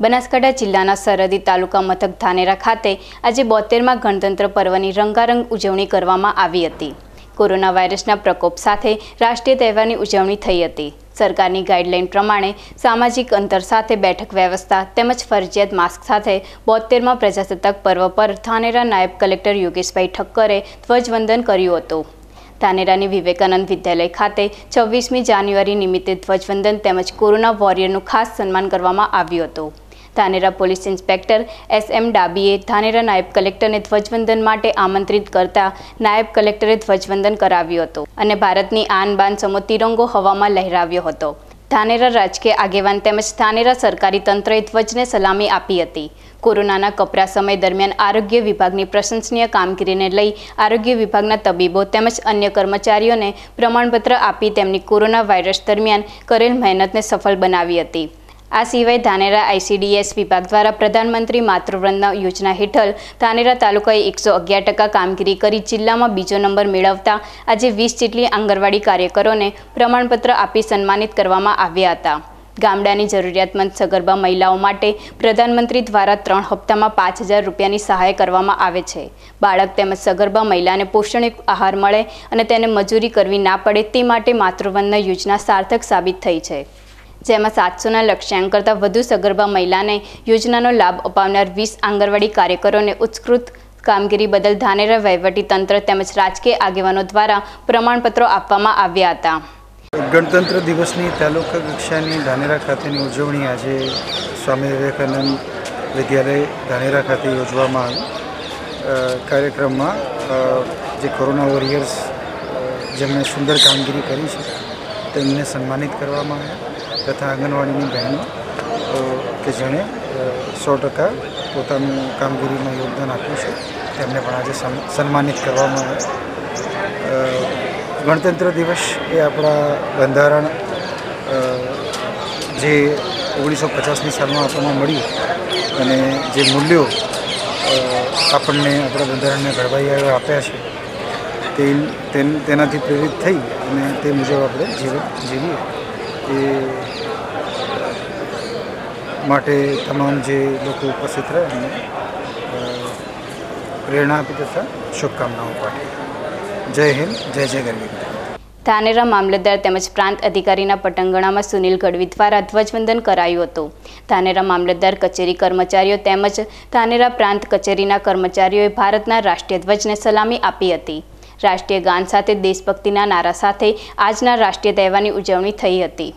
બનાસકાંઠા જિલ્લાના સરહદી તાલુકા મથક ધાનેરા ખાતે આજે બોતેરમાં ગણતંત્ર પર્વની રંગારંગ ઉજવણી કરવામાં આવી હતી. કોરોના વાયરસના પ્રકોપ સાથે રાષ્ટ્રીય તહેવારની ઉજવણી થઈ હતી. સરકારની ગાઈડલાઈન પ્રમાણે સામાજિક અંતર સાથે બેઠક વ્યવસ્થા તેમજ ફરજિયાત માસ્ક સાથે બોતેરમાં પ્રજાસત્તાક પર્વ પર ધાનેરા નાયબ કલેક્ટર યોગેશભાઈ ઠક્કરે ધ્વજવંદન કર્યું હતું. ધાનેરાની વિવેકાનંદ વિદ્યાલય ખાતે છવ્વીસમી જાન્યુઆરી નિમિત્તે ધ્વજવંદન તેમજ કોરોના વોરિયરનું ખાસ સન્માન કરવામાં આવ્યું હતું. Dhanera police inspector S M ડાબીએ Dhanera નાયબ કલેક્ટરને ધ્વજવંદન માટે આમંત્રિત કરતા નાયબ કલેક્ટરે ધ્વજવંદન કરાવ્યું હતું અને ભારતની આન સમો તિરંગો હવામાં લહેરાવ્યો હતો. ધાનેરા રાજકીય આગેવાન તેમજ ધાનેરા સરકારી તંત્રએ ધ્વજને સલામી આપી હતી. કોરોનાના કપરા સમય દરમિયાન આરોગ્ય વિભાગની પ્રશંસનીય કામગીરીને લઈ આરોગ્ય વિભાગના તબીબો તેમજ અન્ય કર્મચારીઓને પ્રમાણપત્ર આપી તેમની કોરોના વાયરસ દરમિયાન કરેલ મહેનતને સફળ બનાવી હતી. આ સિવાય ધાનેરા આઈસીડીએસ વિભાગ દ્વારા પ્રધાનમંત્રી માતૃવંદના યોજના હેઠળ ધાનેરા તાલુકાએ એકસો અગિયાર ટકા કામગીરી કરી જિલ્લામાં બીજો નંબર મેળવતા આજે વીસ જેટલી આંગણવાડી કાર્યકરોને પ્રમાણપત્ર આપી સન્માનિત કરવામાં આવ્યા હતા. ગામડાની જરૂરિયાતમંદ સગર્ભા મહિલાઓ માટે પ્રધાનમંત્રી દ્વારા ત્રણ હપ્તામાં પાંચ હજાર રૂપિયાની સહાય કરવામાં આવે છે. બાળક તેમજ સગર્ભા મહિલાને પોષણયુક્ત આહાર મળે અને તેને મજૂરી કરવી ના પડે તે માટે માતૃવંદના યોજના સાર્થક સાબિત થઈ છે. જેમાં સાતસોના લક્ષ્યાંક કરતાં વધુ સગર્ભા મહિલાને યોજનાનો લાભ અપાવનાર વીસ આંગણવાડી કાર્યકરોને ઉત્કૃત કામગીરી બદલ ધાનેરા વહીવટી તંત્ર તેમજ રાજકીય આગેવાનો દ્વારા પ્રમાણપત્રો આપવામાં આવ્યા હતા. ગણતંત્ર દિવસની તાલુકા કક્ષાની ધાનેરા ખાતેની ઉજવણી આજે સ્વામી વિવેકાનંદ વિદ્યાલય ધાનેરા ખાતે યોજવામાં આવી. કાર્યક્રમમાં જે કોરોના વોરિયર્સ જેમણે સુંદર કામગીરી કરી છે તેમને સન્માનિત કરવામાં આવ્યા તથા આંગણવાડીની બહેનો કે જેણે સો ટકા પોતાનું કામગીરીમાં યોગદાન આપ્યું છે, તેમને પણ આજે સન્- સન્માનિત કરવામાં આવ્યા. ગણતંત્ર દિવસ એ આપણા બંધારણ જે ઓગણીસો પચાસની સાલમાં આપણને મળ્યું અને જે મૂલ્યો આપણને આપણા બંધારણને ઘડવાઈઓ આપ્યા છે તેનાથી પ્રેરિત થઈ અને તે મુજબ આપણે જીવન જીવીએ. એ માટે તમામ જે લોકો ઉપસ્થિત રહે એમને પ્રેરણા આપી તથા શુભકામનાઓ પાઠવી. જય હિન્દ, જય જય ગરવી ધાનેરા મામલતદાર તેમજ પ્રાંત અધિકારીના પટંગણામાં સુનિલ ગઢવી દ્વારા ધ્વજવંદન કરાયું હતું. ધાનેરા મામલતદાર કચેરી કર્મચારીઓ તેમજ ધાનેરા પ્રાંત કચેરીના કર્મચારીઓએ ભારતના રાષ્ટ્રીય ધ્વજને સલામી આપી હતી. રાષ્ટ્રીય ગાન સાથે દેશભક્તિના નારા સાથે આજના રાષ્ટ્રીય તહેવારની ઉજવણી થઈ હતી.